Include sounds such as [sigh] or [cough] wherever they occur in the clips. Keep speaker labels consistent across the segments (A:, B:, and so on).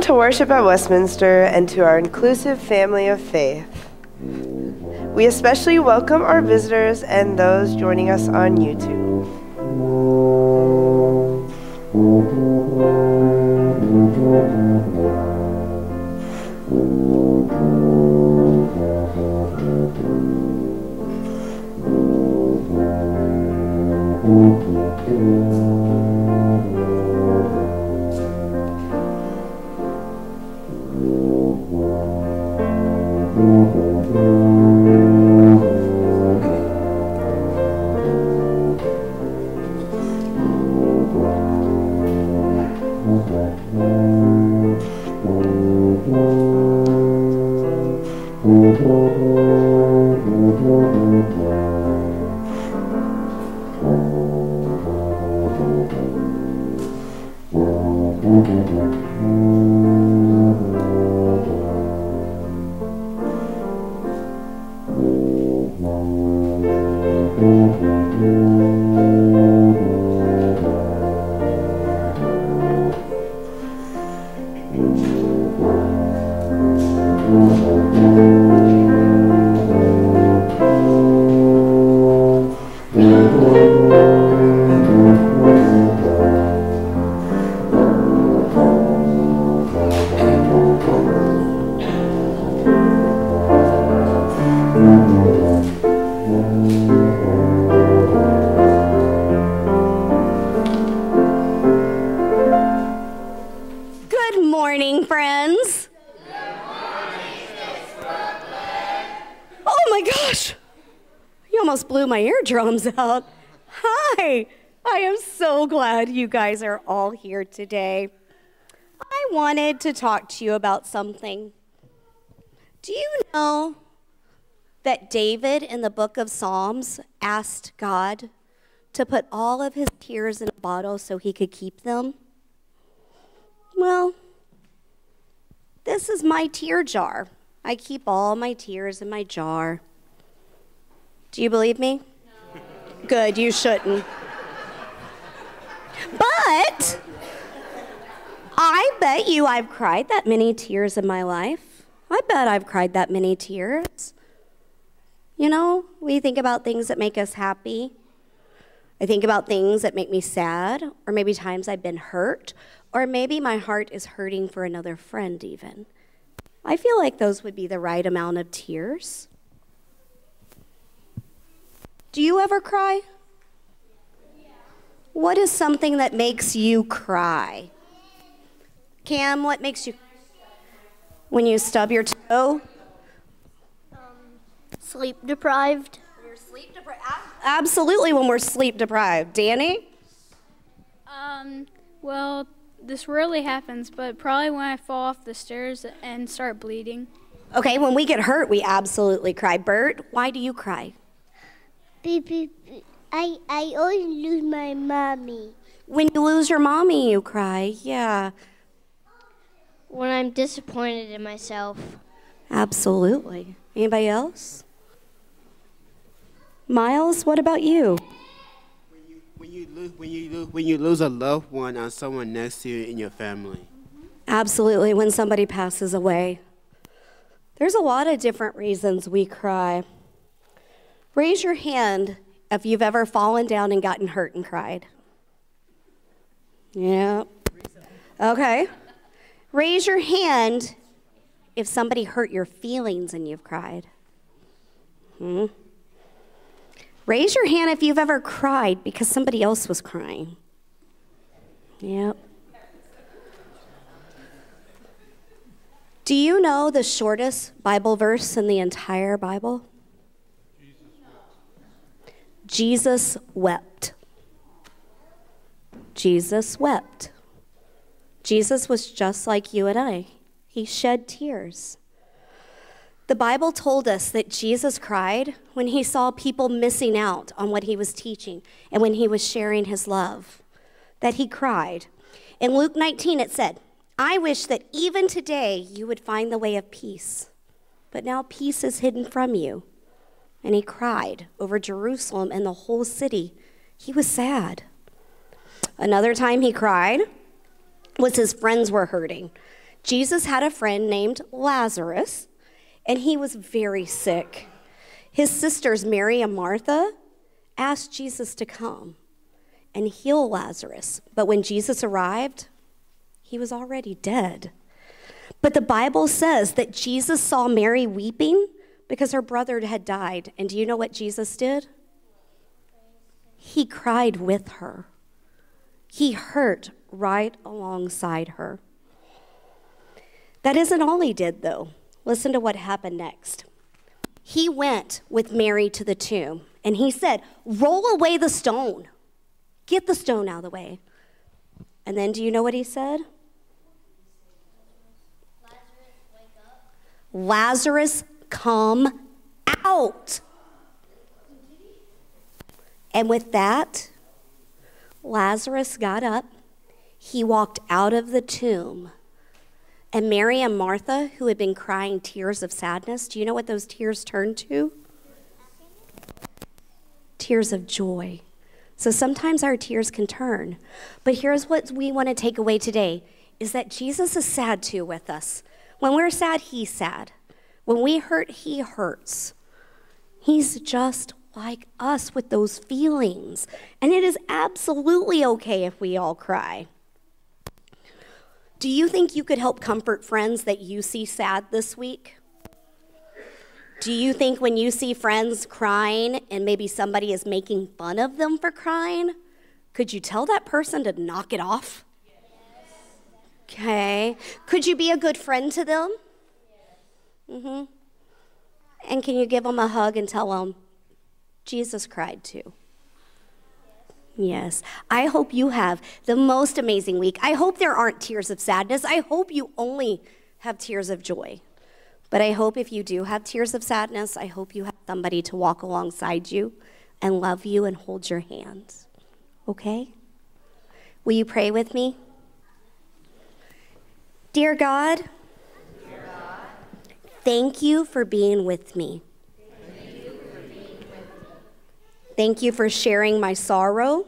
A: Welcome to worship at Westminster and to our inclusive family of faith. We especially welcome our visitors and those joining us on YouTube.
B: Good eardrums out. Hi. I am so glad you guys are all here today. I wanted to talk to you about something. Do you know that David in the book of Psalms asked God to put all of his tears in a bottle so he could keep them? Well, this is my tear jar. I keep all my tears in my jar. Do you believe me? Good, you shouldn't. But I bet you I've cried that many tears in my life. I bet I've cried that many tears. You know, we think about things that make us happy. I think about things that make me sad, or maybe times I've been hurt, or maybe my heart is hurting for another friend, even. I feel like those would be the right amount of tears. Do you ever cry? What is something that makes you cry? Cam, what makes you? When you stub your toe?
C: Sleep deprived.
B: You're sleep deprived. Absolutely, when we're sleep deprived. Danny?
D: Um, well, this rarely happens, but probably when I fall off the stairs and start bleeding.
B: Okay, when we get hurt, we absolutely cry. Bert, why do you cry?
C: Beep, beep, beep. I, I always lose my mommy.
B: When you lose your mommy, you cry. Yeah,
C: When I'm disappointed in myself.
B: absolutely. Anybody else? Miles, what about you?
E: When you lose, when you lose, when you lose a loved one or someone next to you in your family.
B: Absolutely, when somebody passes away. There's a lot of different reasons we cry. Raise your hand if you've ever fallen down and gotten hurt and cried. Yeah. Okay. Raise your hand if somebody hurt your feelings and you've cried. Hmm. Raise your hand if you've ever cried because somebody else was crying. Yep. Do you know the shortest Bible verse in the entire Bible? Jesus wept. Jesus wept. Jesus was just like you and I. He shed tears. The Bible told us that Jesus cried when he saw people missing out on what he was teaching and when he was sharing his love. That he cried. In Luke 19, it said, I wish that even today you would find the way of peace, but now peace is hidden from you. And he cried over Jerusalem and the whole city. He was sad. Another time he cried was his friends were hurting. Jesus had a friend named Lazarus, and he was very sick. His sisters, Mary and Martha, asked Jesus to come and heal Lazarus. But when Jesus arrived, he was already dead. But the Bible says that Jesus saw Mary weeping because her brother had died. And do you know what Jesus did? He cried with her. He hurt right alongside her. That isn't all he did, though. Listen to what happened next. He went with Mary to the tomb and he said, Roll away the stone. Get the stone out of the way. And then do you know what he said? Lazarus, come out. And with that, Lazarus got up. He walked out of the tomb. And Mary and Martha, who had been crying tears of sadness, do you know what those tears turned to? Tears of joy. So sometimes our tears can turn. But here's what we want to take away today is that Jesus is sad too with us. When we're sad, he's sad. When we hurt, he hurts. He's just like us with those feelings. And it is absolutely okay if we all cry. Do you think you could help comfort friends that you see sad this week? Do you think when you see friends crying and maybe somebody is making fun of them for crying, could you tell that person to knock it off? Okay. Could you be a good friend to them? Mm-hmm. And can you give them a hug and tell them, Jesus cried too? Yes. I hope you have the most amazing week. I hope there aren't tears of sadness. I hope you only have tears of joy. But I hope if you do have tears of sadness, I hope you have somebody to walk alongside you and love you and hold your hands. Okay? Will you pray with me? Dear God, Dear God thank you for being with me. Thank you for sharing my sorrow,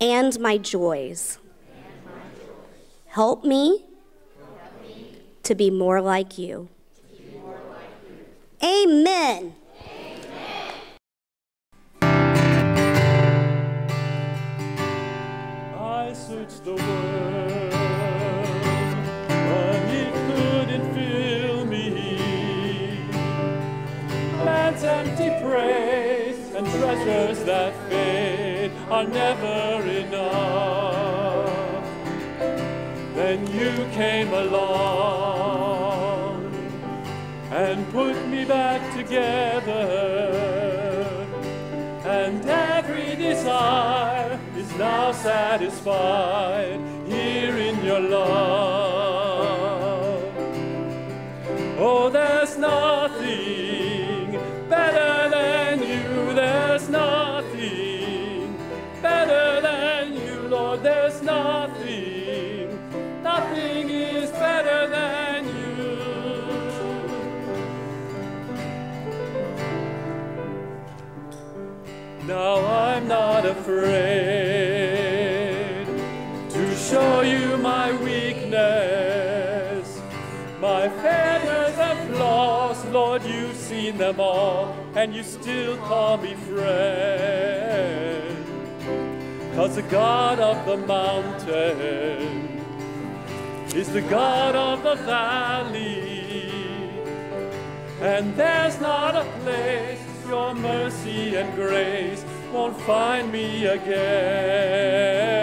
B: and, my joys. Help me, to be more like you. Amen.
F: I the world, that fade are never enough. Then you came along and put me back together. And every desire is now satisfied here in your love. Oh, there's nothing Now I'm not afraid to show you my weakness, my failures and flaws. Lord, you've seen them all, and you still call me friend. Cause the God of the mountain is the God of the valley. And there's not a place your mercy and grace won't find me again.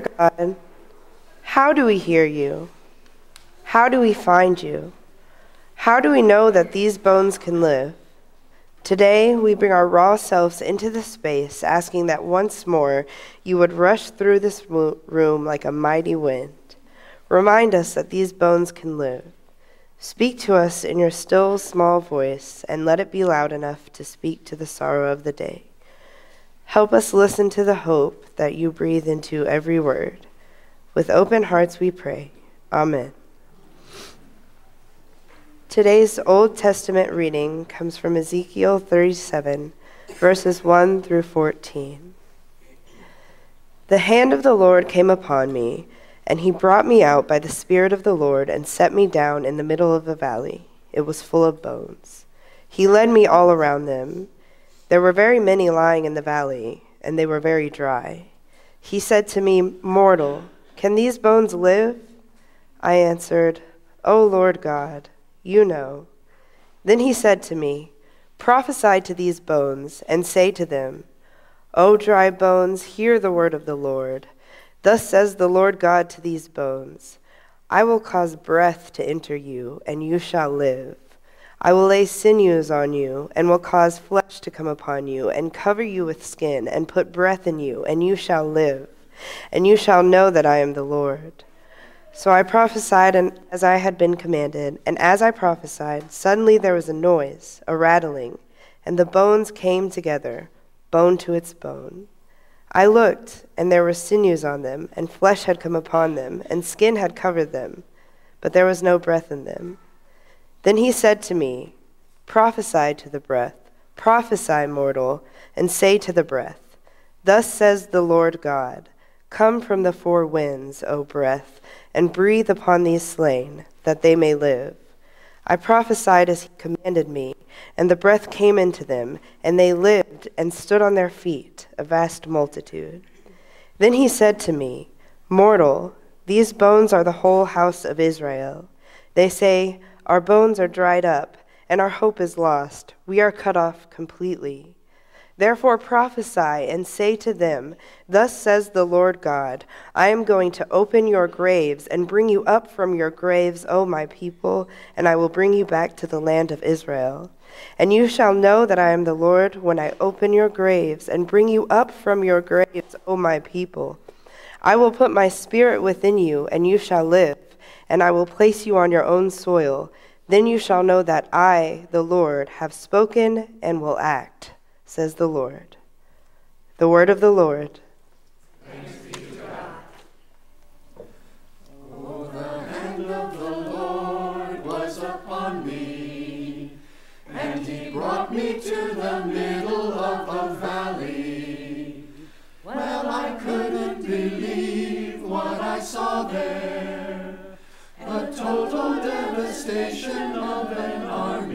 A: God, how do we hear you? How do we find you? How do we know that these bones can live? Today, we bring our raw selves into this space, asking that once more you would rush through this room like a mighty wind. Remind us that these bones can live. Speak to us in your still, small voice, and let it be loud enough to speak to the sorrow of the day. Help us listen to the hope that you breathe into every word. With open hearts we pray. Amen. Today's Old Testament reading comes from Ezekiel 37, verses 1 through 14. The hand of the Lord came upon me, and he brought me out by the Spirit of the Lord and set me down in the middle of a valley. It was full of bones. He led me all around them. There were very many lying in the valley, and they were very dry. He said to me, Mortal, can these bones live? I answered, O Lord God, you know. Then he said to me, Prophesy to these bones, and say to them, O dry bones, hear the word of the Lord. Thus says the Lord God to these bones I will cause breath to enter you, and you shall live. I will lay sinews on you, and will cause flesh to come upon you, and cover you with skin, and put breath in you, and you shall live. And you shall know that I am the Lord. So I prophesied and as I had been commanded, and as I prophesied, suddenly there was a noise, a rattling, and the bones came together, bone to its bone. I looked, and there were sinews on them, and flesh had come upon them, and skin had covered them, but there was no breath in them. Then he said to me, Prophesy to the breath, prophesy, mortal, and say to the breath, Thus says the Lord God, Come from the four winds, O breath, and breathe upon these slain, that they may live. I prophesied as he commanded me, and the breath came into them, and they lived and stood on their feet, a vast multitude. Then he said to me, Mortal, these bones are the whole house of Israel. They say, Our bones are dried up, and our hope is lost. We are cut off completely. Therefore prophesy and say to them, Thus says the Lord God, I am going to open your graves and bring you up from your graves, O my people, and I will bring you back to the land of Israel. And you shall know that I am the Lord when I open your graves and bring you up from your graves, O my people. I will put my spirit within you, and you shall live, and I will place you on your own soil. Then you shall know that I, the Lord, have spoken and will act says the Lord. The word of the Lord.
G: The hand of the Lord was upon me, and he brought me to the middle of a valley. Well, I couldn't believe what I saw there, the total devastation of an army.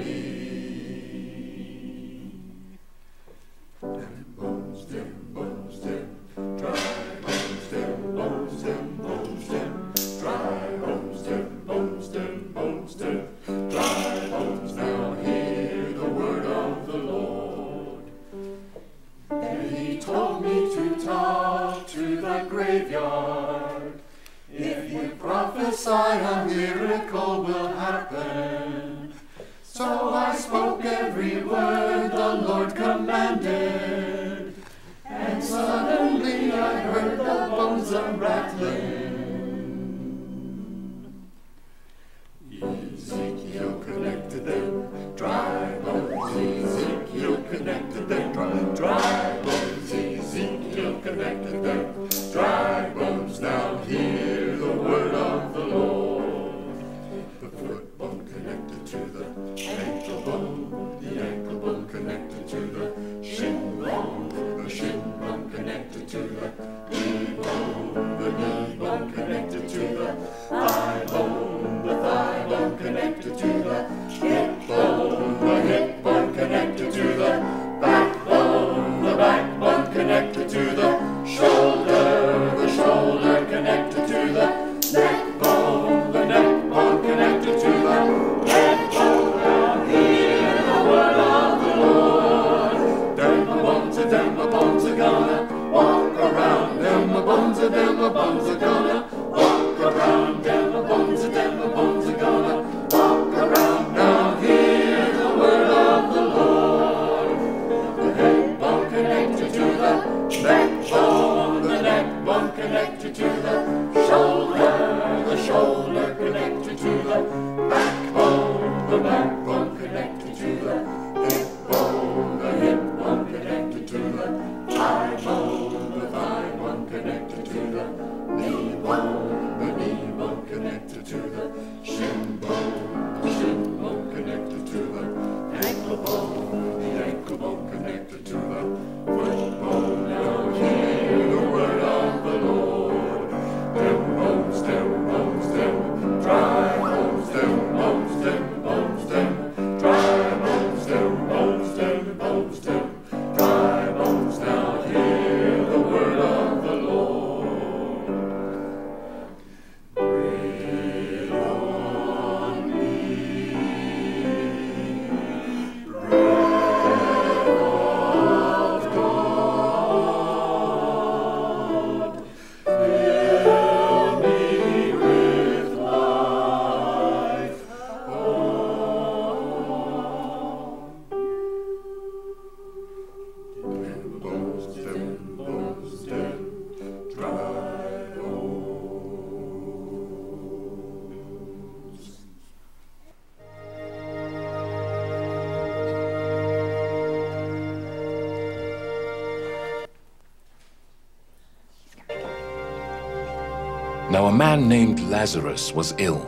H: Man named Lazarus was ill.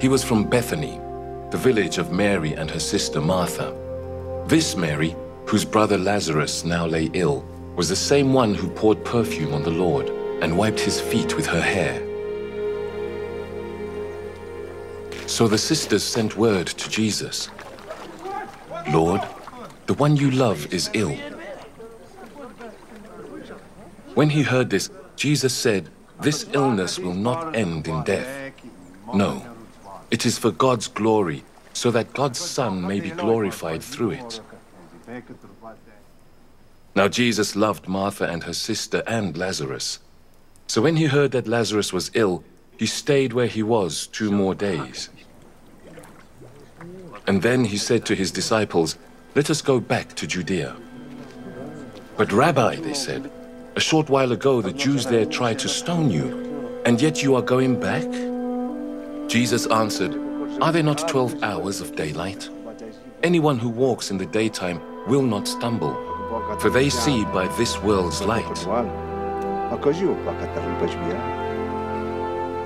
H: He was from Bethany, the village of Mary and her sister Martha. This Mary, whose brother Lazarus now lay ill, was the same one who poured perfume on the Lord and wiped his feet with her hair. So the sisters sent word to Jesus Lord, the one you love is ill. When he heard this, Jesus said, This illness will not end in death. No, it is for God's glory, so that God's Son may be glorified through it. Now Jesus loved Martha and her sister and Lazarus. So when he heard that Lazarus was ill, he stayed where he was two more days. And then he said to his disciples, Let us go back to Judea. But Rabbi, they said, a short while ago the Jews there tried to stone you, and yet you are going back? Jesus answered, Are there not twelve hours of daylight? Anyone who walks in the daytime will not stumble, for they see by this world's light.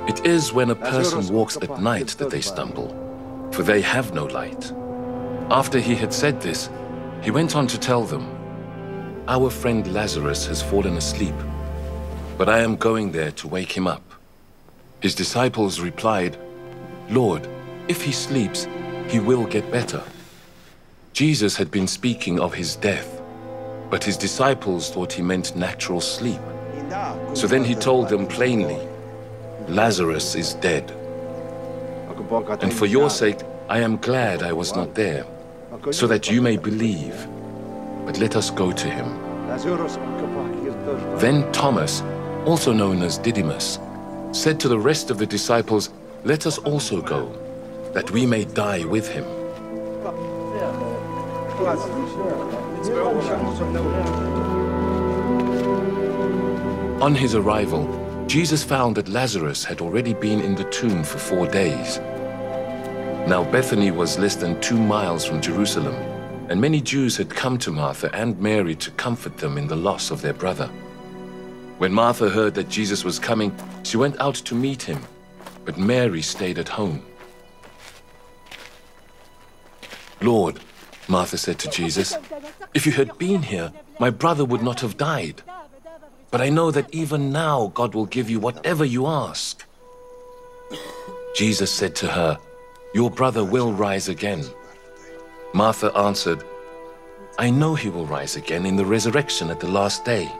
H: It is when a person walks at night that they stumble, for they have no light. After he had said this, he went on to tell them, Our friend Lazarus has fallen asleep, but I am going there to wake him up. His disciples replied, Lord, if he sleeps, he will get better. Jesus had been speaking of his death, but his disciples thought he meant natural sleep. So then he told them plainly, Lazarus is dead. And for your sake, I am glad I was not there, so that you may believe. But let us go to him. Then Thomas, also known as Didymus, said to the rest of the disciples, Let us also go, that we may die with him. On his arrival, Jesus found that Lazarus had already been in the tomb for four days. Now Bethany was less than two miles from Jerusalem, and many Jews had come to Martha and Mary to comfort them in the loss of their brother. When Martha heard that Jesus was coming, she went out to meet him, but Mary stayed at home. Lord, Martha said to Jesus, if you had been here, my brother would not have died. But I know that even now God will give you whatever you ask. Jesus said to her, Your brother will rise again. Martha answered, I know he will rise again in the resurrection at the last day.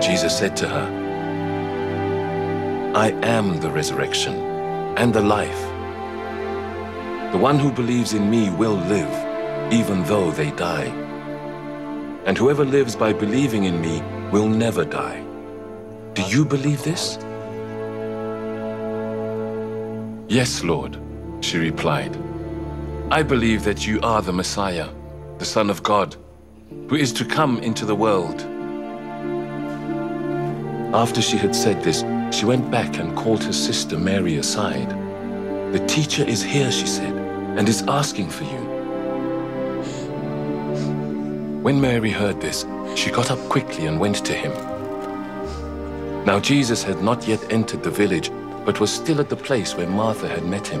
H: Jesus said to her, I am the resurrection and the life. The one who believes in me will live, even though they die. And whoever lives by believing in me will never die. Do you believe this? Yes, Lord, she replied. I believe that you are the Messiah, the Son of God, who is to come into the world. After she had said this, she went back and called her sister Mary aside. The teacher is here, she said, and is asking for you. When Mary heard this, she got up quickly and went to him. Now Jesus had not yet entered the village, but was still at the place where Martha had met him.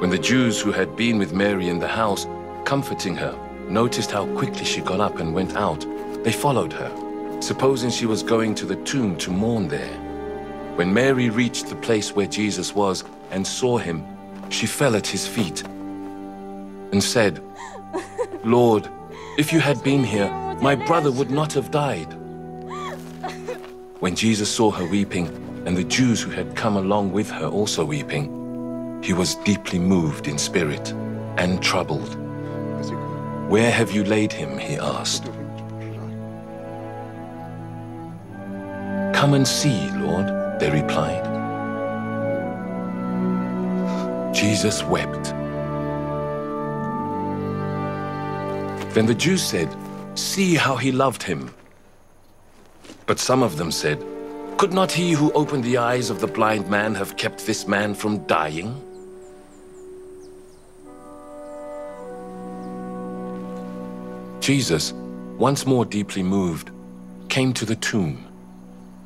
H: When the Jews who had been with Mary in the house, comforting her, noticed how quickly she got up and went out, they followed her, supposing she was going to the tomb to mourn there. When Mary reached the place where Jesus was and saw him, she fell at his feet and said, Lord, if you had been here, my brother would not have died. When Jesus saw her weeping, and the Jews who had come along with her also weeping, he was deeply moved in spirit and troubled. Where have you laid him? he asked. Come and see, Lord, they replied. Jesus wept. Then the Jews said, See how he loved him. But some of them said, Could not he who opened the eyes of the blind man have kept this man from dying? Jesus, once more deeply moved, came to the tomb.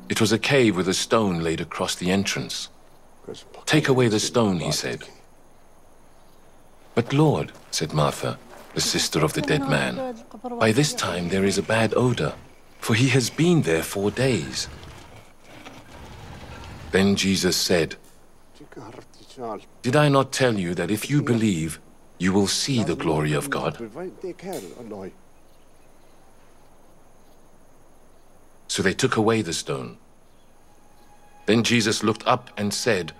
H: It was a cave with a stone laid across the entrance. Take away the stone, he said. But Lord, said Martha, the sister of the dead man, by this time there is a bad odor, for he has been there four days. Then Jesus said, Did I not tell you that if you believe, you will see the glory of God? So they took away the stone. Then Jesus looked up and said,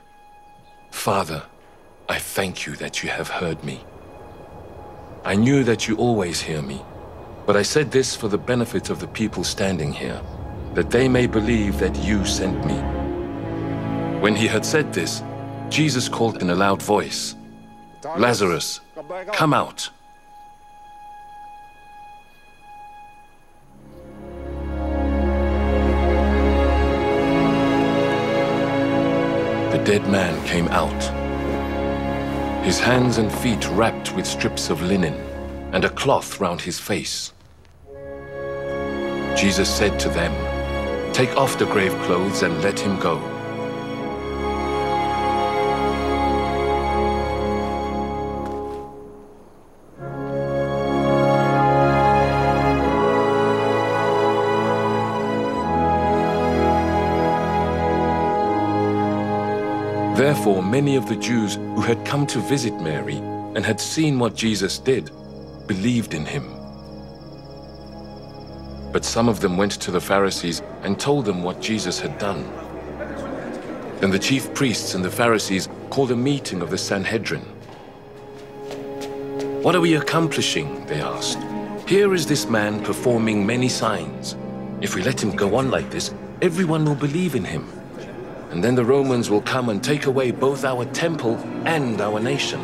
H: Father, I thank you that you have heard me. I knew that you always hear me, but I said this for the benefit of the people standing here, that they may believe that you sent me. When he had said this, Jesus called in a loud voice, Lazarus, come out. The dead man came out, his hands and feet wrapped with strips of linen, and a cloth round his face. Jesus said to them, Take off the grave clothes and let him go. Many of the Jews who had come to visit Mary and had seen what Jesus did believed in him. But some of them went to the Pharisees and told them what Jesus had done. Then the chief priests and the Pharisees called a meeting of the Sanhedrin. What are we accomplishing? They asked. Here is this man performing many signs. If we let him go on like this, everyone will believe in him. And then the Romans will come and take away both our temple and our nation.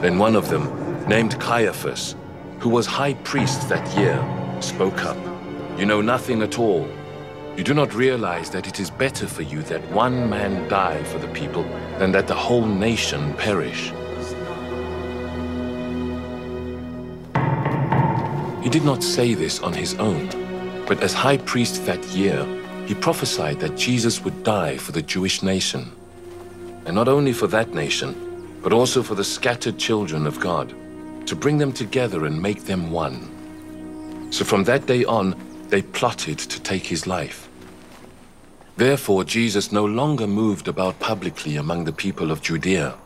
H: Then one of them, named Caiaphas, who was high priest that year, spoke up. You know nothing at all. You do not realize that it is better for you that one man die for the people than that the whole nation perish. He did not say this on his own. But as high priest that year, he prophesied that Jesus would die for the Jewish nation. And not only for that nation, but also for the scattered children of God, to bring them together and make them one. So from that day on, they plotted to take his life. Therefore, Jesus no longer moved about publicly among the people of Judea.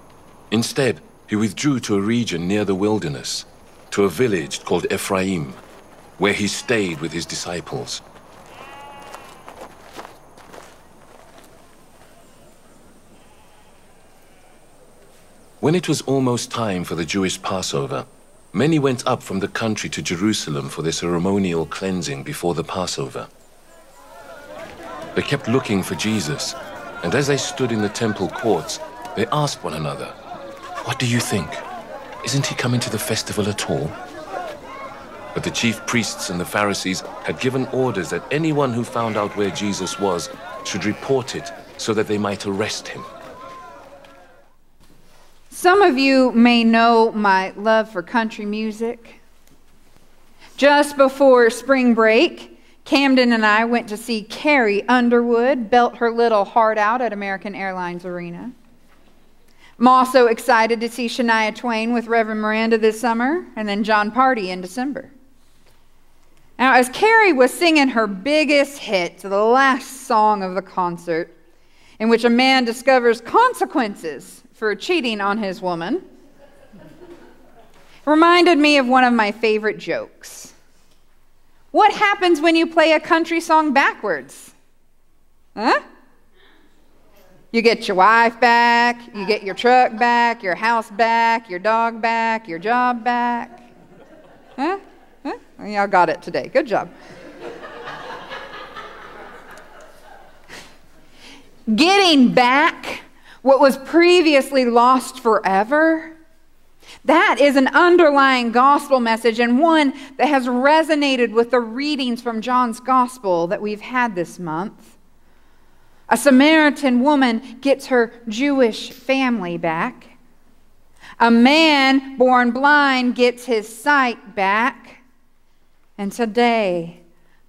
H: Instead, he withdrew to a region near the wilderness, to a village called Ephraim, where he stayed with his disciples. When it was almost time for the Jewish Passover, many went up from the country to Jerusalem for their ceremonial cleansing before the Passover. They kept looking for Jesus, and as they stood in the temple courts, they asked one another, What do you think? Isn't he coming to the festival at all? But the chief priests and the Pharisees had given orders that anyone who found out where Jesus was should report it so that they might arrest him.
I: Some of you may know my love for country music. Just before spring break, Camden and I went to see Carrie Underwood belt her little heart out at American Airlines Arena. I'm also excited to see Shania Twain with Reverend Miranda this summer and then Jon Pardi in December. Now, as Carrie was singing her biggest hit, to the last song of the concert, in which a man discovers consequences for cheating on his woman, reminded me of one of my favorite jokes. What happens when you play a country song backwards? Huh? You get your wife back, you get your truck back, your house back, your dog back, your job back. Huh? Huh? Y'all got it today. Good job. Getting back what was previously lost forever. That is an underlying gospel message and one that has resonated with the readings from John's gospel that we've had this month. A Samaritan woman gets her Jewish family back. A man born blind gets his sight back. And today,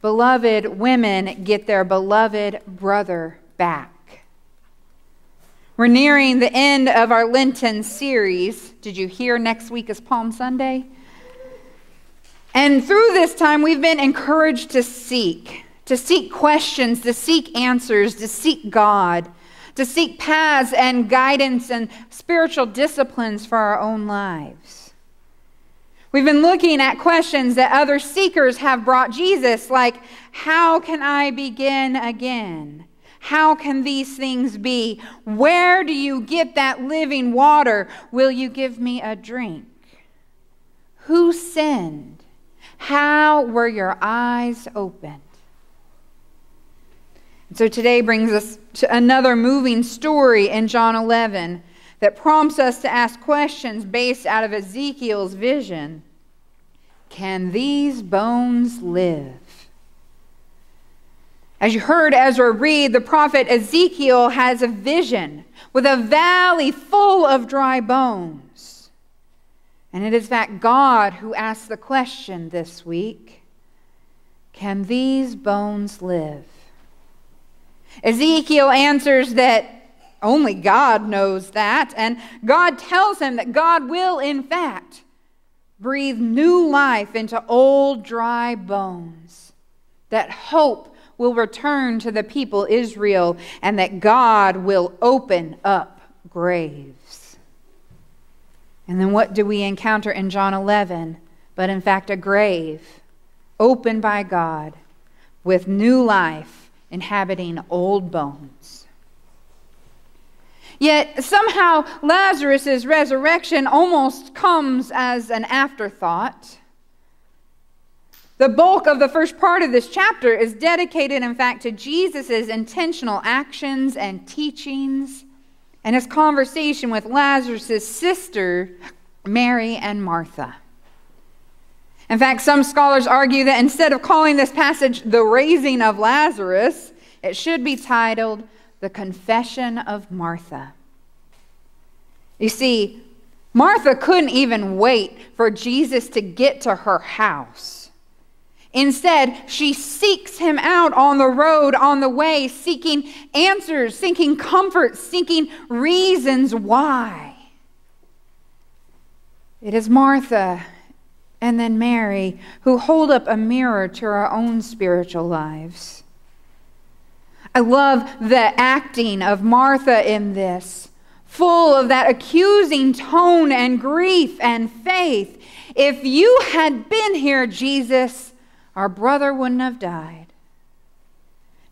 I: beloved women get their beloved brother back. We're nearing the end of our Lenten series. Did you hear next week is Palm Sunday? And through this time, we've been encouraged to seek, to seek questions, to seek answers, to seek God, to seek paths and guidance and spiritual disciplines for our own lives. We've been looking at questions that other seekers have brought Jesus, like, How can I begin again? How can these things be? Where do you get that living water? Will you give me a drink? Who sinned? How were your eyes opened? And so today brings us to another moving story in John 11 that prompts us to ask questions based out of Ezekiel's vision. Can these bones live? As you heard Ezra read, the prophet Ezekiel has a vision with a valley full of dry bones. And it is that God who asks the question this week Can these bones live? Ezekiel answers that only God knows that, and God tells him that God will, in fact, breathe new life into old dry bones, that hope will return to the people Israel, and that God will open up graves. And then what do we encounter in John 11? But in fact, a grave opened by God with new life inhabiting old bones. Yet somehow Lazarus' resurrection almost comes as an afterthought. The bulk of the first part of this chapter is dedicated, in fact, to Jesus' intentional actions and teachings and his conversation with Lazarus' sister, Mary and Martha. In fact, some scholars argue that instead of calling this passage the raising of Lazarus, it should be titled The Confession of Martha. You see, Martha couldn't even wait for Jesus to get to her house. Instead, she seeks him out on the road, on the way, seeking answers, seeking comfort, seeking reasons why. It is Martha and then Mary who hold up a mirror to our own spiritual lives. I love the acting of Martha in this, full of that accusing tone and grief and faith. If you had been here, Jesus, our brother wouldn't have died.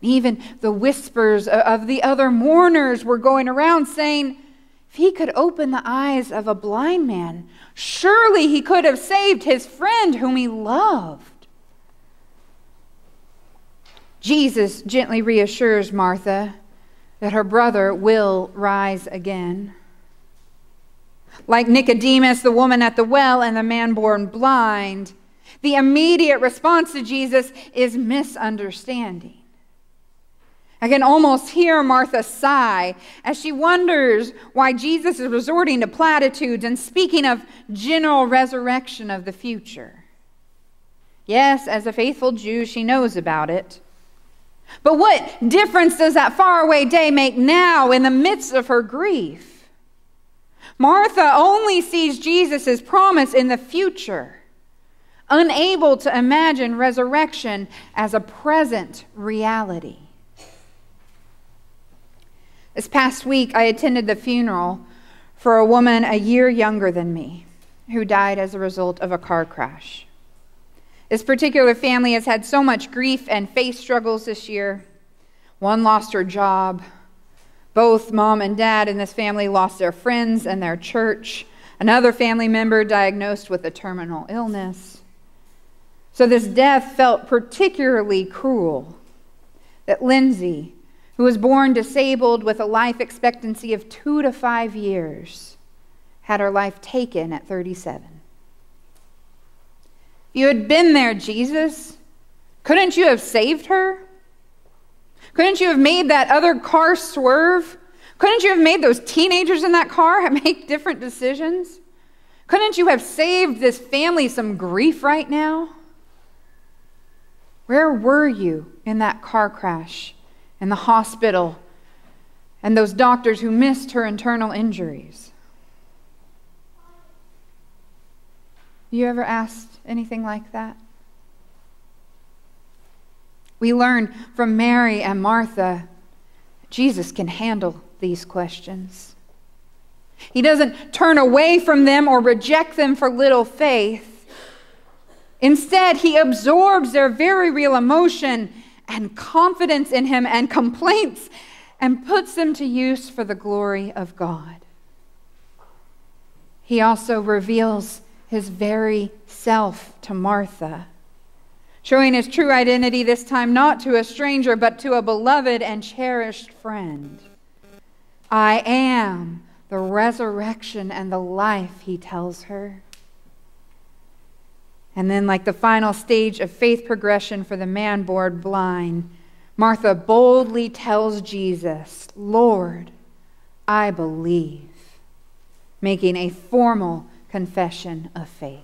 I: Even the whispers of the other mourners were going around saying, if he could open the eyes of a blind man, surely he could have saved his friend whom he loved. Jesus gently reassures Martha that her brother will rise again. Like Nicodemus, the woman at the well, and the man born blind, the immediate response to Jesus is misunderstanding. I can almost hear Martha sigh as she wonders why Jesus is resorting to platitudes and speaking of general resurrection of the future. Yes, as a faithful Jew, she knows about it. But what difference does that faraway day make now in the midst of her grief? Martha only sees Jesus' promise in the future unable to imagine resurrection as a present reality. This past week, I attended the funeral for a woman a year younger than me who died as a result of a car crash. This particular family has had so much grief and faith struggles this year. One lost her job. Both mom and dad in this family lost their friends and their church. Another family member diagnosed with a terminal illness. So this death felt particularly cruel. That Lindsay, who was born disabled with a life expectancy of two to five years, had her life taken at 37. You had been there, Jesus. Couldn't you have saved her? Couldn't you have made that other car swerve? Couldn't you have made those teenagers in that car [laughs] make different decisions? Couldn't you have saved this family some grief right now? Where were you in that car crash, in the hospital, and those doctors who missed her internal injuries? You ever asked anything like that? We learn from Mary and Martha Jesus can handle these questions. He doesn't turn away from them or reject them for little faith. Instead, he absorbs their very real emotion and confidence in him and complaints and puts them to use for the glory of God. He also reveals his very self to Martha, showing his true identity this time not to a stranger, but to a beloved and cherished friend. I am the resurrection and the life, he tells her. And then, like the final stage of faith progression for the man born blind, Martha boldly tells Jesus, Lord, I believe, making a formal confession of faith.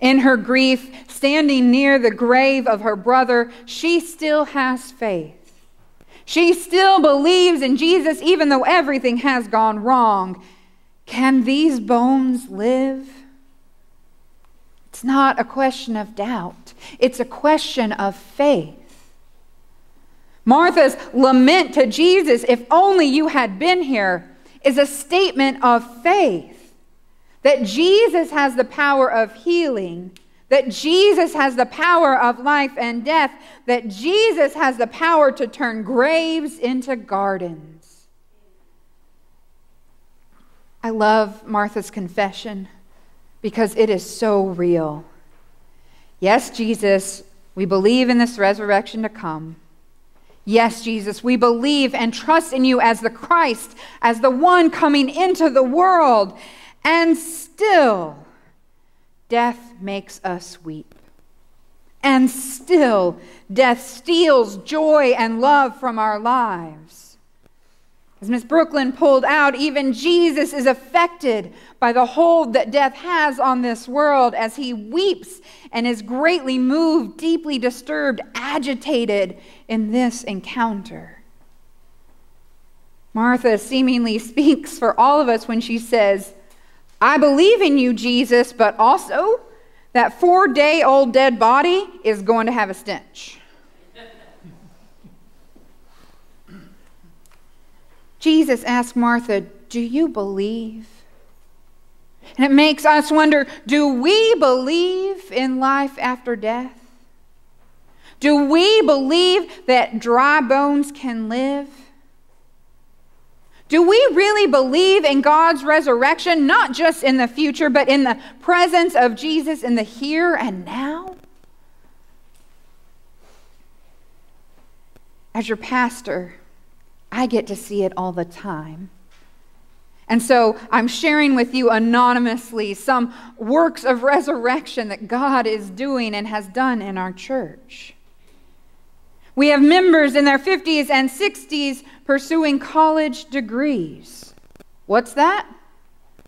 I: In her grief, standing near the grave of her brother, she still has faith. She still believes in Jesus even though everything has gone wrong. Can these bones live? It's not a question of doubt, it's a question of faith. Martha's lament to Jesus, if only you had been here, is a statement of faith that Jesus has the power of healing that Jesus has the power of life and death, that Jesus has the power to turn graves into gardens. I love Martha's confession because it is so real. Yes, Jesus, we believe in this resurrection to come. Yes, Jesus, we believe and trust in you as the Christ, as the one coming into the world. And still, death makes us weep. And still, death steals joy and love from our lives. As Miss Brooklyn pulled out, even Jesus is affected by the hold that death has on this world as he weeps and is greatly moved, deeply disturbed, agitated in this encounter. Martha seemingly speaks for all of us when she says, I believe in you, Jesus, but also that four day old dead body is going to have a stench. Jesus asked Martha, Do you believe? And it makes us wonder do we believe in life after death? Do we believe that dry bones can live? Do we really believe in God's resurrection, not just in the future, but in the presence of Jesus in the here and now? As your pastor, I get to see it all the time. And so I'm sharing with you anonymously some works of resurrection that God is doing and has done in our church. We have members in their 50s and 60s pursuing college degrees. What's that?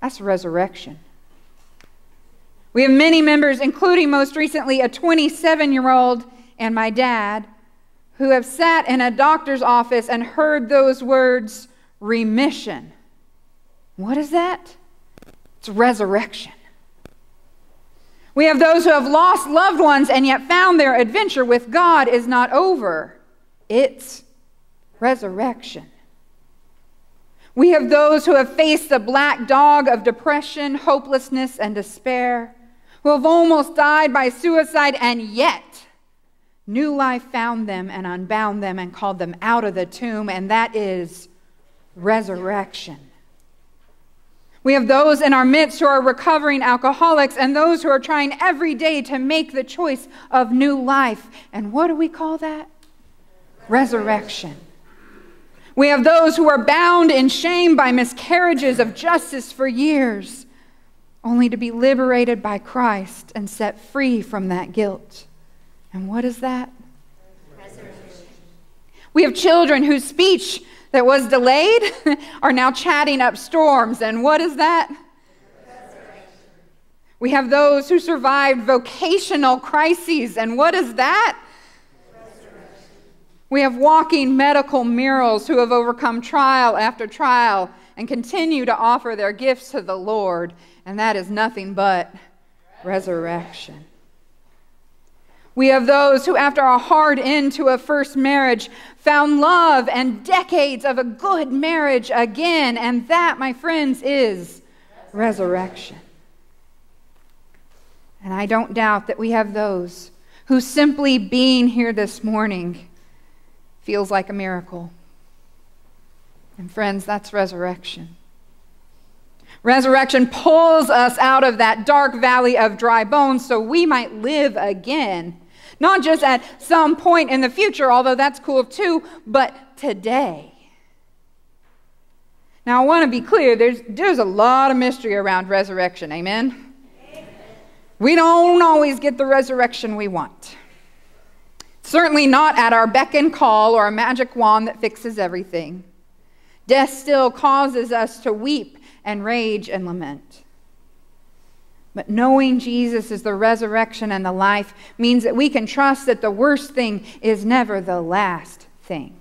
I: That's resurrection. We have many members, including most recently a 27 year old and my dad, who have sat in a doctor's office and heard those words remission. What is that? It's resurrection. We have those who have lost loved ones and yet found their adventure with God is not over. It's resurrection. We have those who have faced the black dog of depression, hopelessness, and despair, who have almost died by suicide, and yet new life found them and unbound them and called them out of the tomb, and that is resurrection. We have those in our midst who are recovering alcoholics and those who are trying every day to make the choice of new life. And what do we call that? Resurrection. We have those who are bound in shame by miscarriages of justice for years, only to be liberated by Christ and set free from that guilt. And what is that? Resurrection. We have children whose speech that was delayed [laughs] are now chatting up storms. And what is that? Resurrection. We have those who survived vocational crises. And what is that? Resurrection. We have walking medical miracles who have overcome trial after trial and continue to offer their gifts to the Lord. And that is nothing but resurrection. We have those who, after a hard end to a first marriage, found love and decades of a good marriage again. And that, my friends, is resurrection. And I don't doubt that we have those who simply being here this morning feels like a miracle. And friends, that's resurrection. Resurrection pulls us out of that dark valley of dry bones so we might live again. Not just at some point in the future, although that's cool too, but today. Now, I want to be clear there's, there's a lot of mystery around resurrection. Amen? We don't always get the resurrection we want. Certainly not at our beck and call or a magic wand that fixes everything. Death still causes us to weep and rage and lament. But knowing Jesus is the resurrection and the life means that we can trust that the worst thing is never the last thing.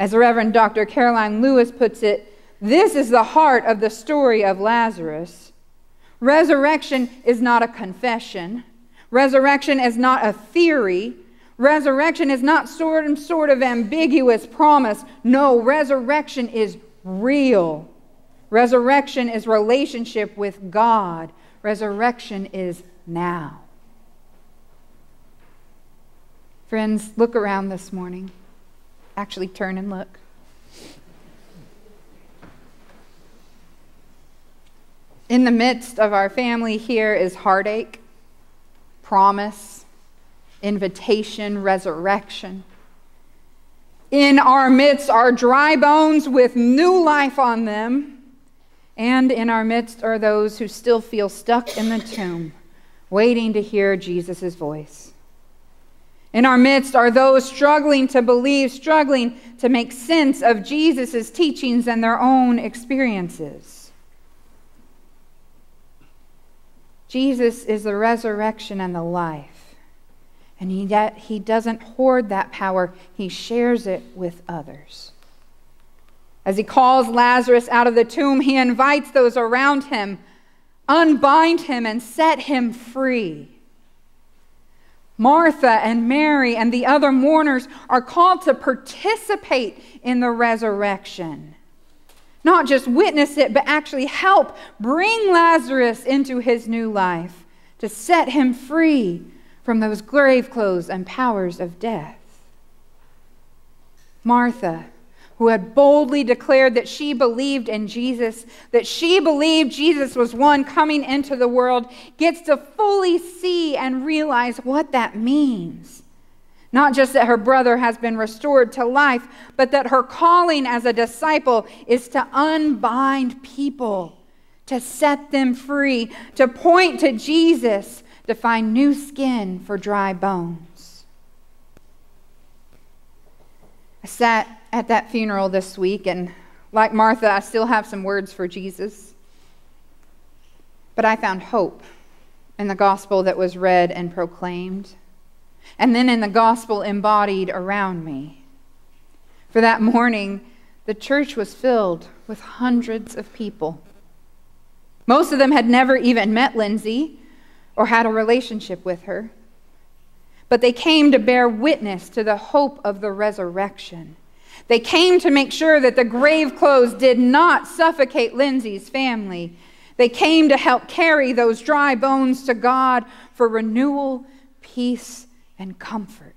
I: As the Reverend Dr. Karoline Lewis puts it, this is the heart of the story of Lazarus. Resurrection is not a confession. Resurrection is not a theory. Resurrection is not some sort of ambiguous promise. No, resurrection is real. Resurrection is relationship with God. Resurrection is now. Friends, look around this morning. Actually, turn and look. In the midst of our family here is heartache, promise, invitation, resurrection. In our midst are dry bones with new life on them. And in our midst are those who still feel stuck in the tomb, waiting to hear Jesus' voice. In our midst are those struggling to believe, struggling to make sense of Jesus' teachings and their own experiences. Jesus is the resurrection and the life. And yet, he doesn't hoard that power, he shares it with others. As he calls Lazarus out of the tomb, he invites those around him, unbind him, and set him free. Martha and Mary and the other mourners are called to participate in the resurrection not just witness it, but actually help bring Lazarus into his new life to set him free from those grave clothes and powers of death. Martha, who had boldly declared that she believed in Jesus, that she believed Jesus was one coming into the world, gets to fully see and realize what that means. Not just that her brother has been restored to life, but that her calling as a disciple is to unbind people, to set them free, to point to Jesus, to find new skin for dry bones. I sat at that funeral this week, and like Martha, I still have some words for Jesus. But I found hope in the gospel that was read and proclaimed and then in the gospel embodied around me. For that morning, the church was filled with hundreds of people. Most of them had never even met Lindsay or had a relationship with her. But they came to bear witness to the hope of the resurrection. They came to make sure that the grave clothes did not suffocate Lindsay's family. They came to help carry those dry bones to God for renewal, peace, and comfort.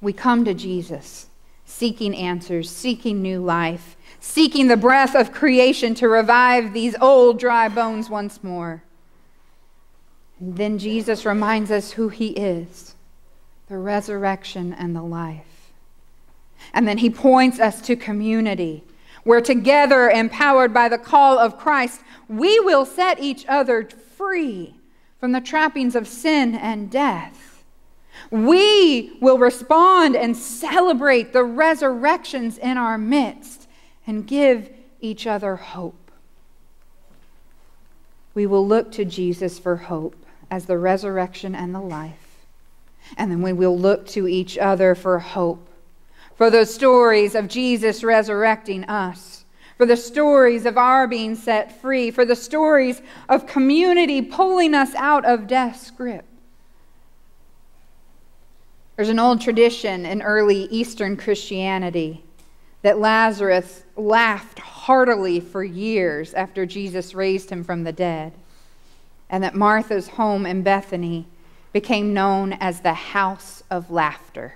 I: We come to Jesus seeking answers, seeking new life, seeking the breath of creation to revive these old dry bones once more. And then Jesus reminds us who he is the resurrection and the life. And then he points us to community, where together, empowered by the call of Christ, we will set each other free from the trappings of sin and death. We will respond and celebrate the resurrections in our midst and give each other hope. We will look to Jesus for hope as the resurrection and the life. And then we will look to each other for hope, for the stories of Jesus resurrecting us, for the stories of our being set free, for the stories of community pulling us out of death's grip. There's an old tradition in early Eastern Christianity that Lazarus laughed heartily for years after Jesus raised him from the dead, and that Martha's home in Bethany became known as the house of laughter.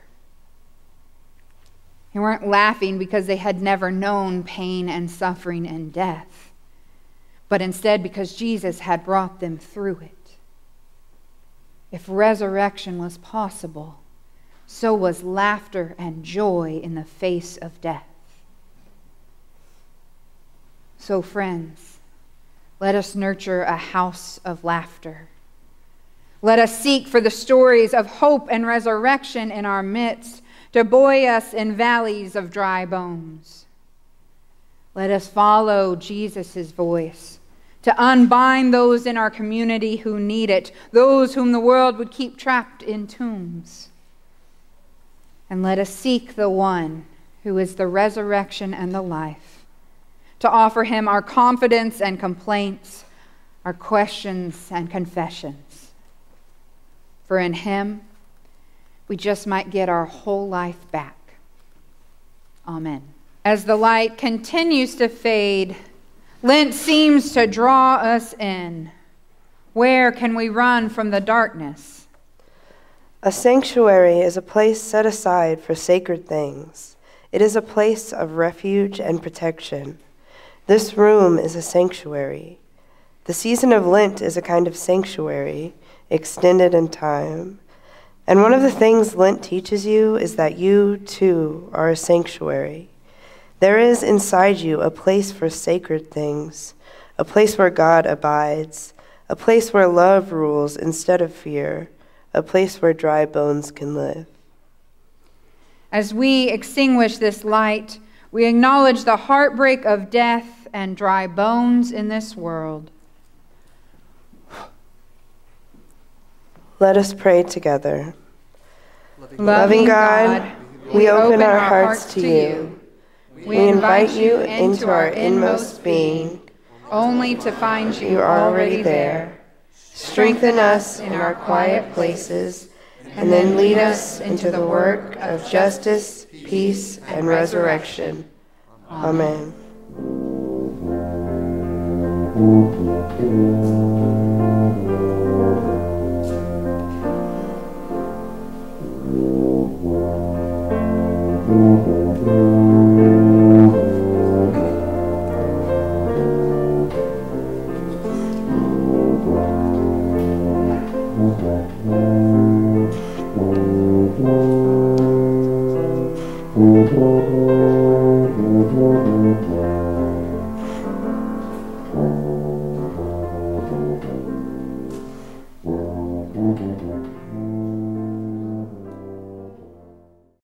I: They weren't laughing because they had never known pain and suffering and death, but instead because Jesus had brought them through it. If resurrection was possible, so was laughter and joy in the face of death. So, friends, let us nurture a house of laughter. Let us seek for the stories of hope and resurrection in our midst to buoy us in valleys of dry bones. Let us follow Jesus' voice to unbind those in our community who need it, those whom the world would keep trapped in tombs. And let us seek the one who is the resurrection and the life, to offer him our confidence and complaints, our questions and confessions. For in him, we just might get our whole life back. Amen. As the light continues to fade, Lent seems to draw us in. Where can we run from the darkness?
A: A sanctuary is a place set aside for sacred things. It is a place of refuge and protection. This room is a sanctuary. The season of Lent is a kind of sanctuary, extended in time. And one of the things Lent teaches you is that you, too, are a sanctuary. There is inside you a place for sacred things, a place where God abides, a place where love rules instead of fear, a place where dry bones can live.
I: As we extinguish this light, we acknowledge the heartbreak of death and dry bones in this world.
A: Let us pray together.
I: Loving,
A: God, we open our hearts to you. We invite you into our inmost being,
I: only to find you
A: you are already there. Strengthen us in our quiet places, and then lead us into the work of justice, peace, and resurrection. Amen. Mm-hmm.